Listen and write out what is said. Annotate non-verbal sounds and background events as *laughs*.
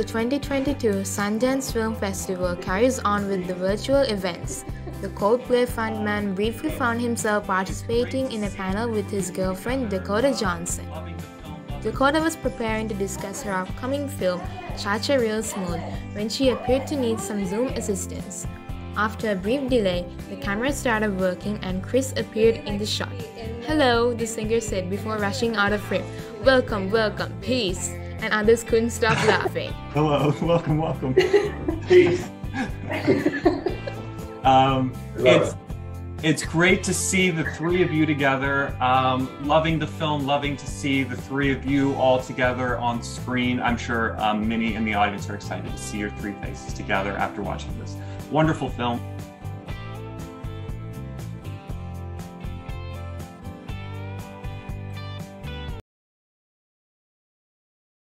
the 2022 Sundance Film Festival carries on with the virtual events, the Coldplay frontman briefly found himself participating in a panel with his girlfriend Dakota Johnson. Dakota was preparing to discuss her upcoming film, Cha-Cha Real Smooth, when she appeared to need some Zoom assistance. After a brief delay, the camera started working and Chris appeared in the shot. Hello, the singer said before rushing out of frame. Welcome, welcome, peace. And others couldn't stop *laughs* laughing. Hello, *laughs* welcome, welcome. Peace. *laughs* um, it's it's great to see the three of you together. Um, loving the film, loving to see the three of you all together on screen. I'm sure um, many in the audience are excited to see your three faces together after watching this wonderful film.